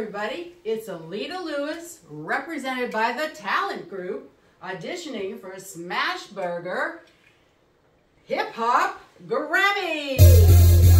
everybody. It's Alida Lewis, represented by the Talent Group, auditioning for Smashburger Hip Hop Grammy.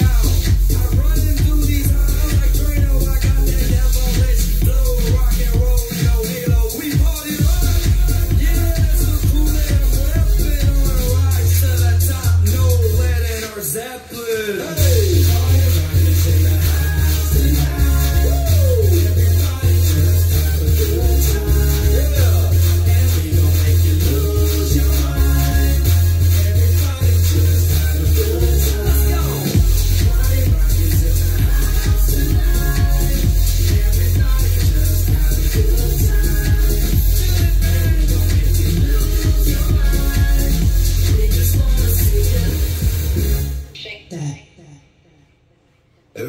Zeppelin.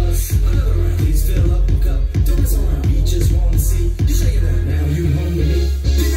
Please fill up a cup, don't mess around. We just wanna see you shaking that. Now you home with me.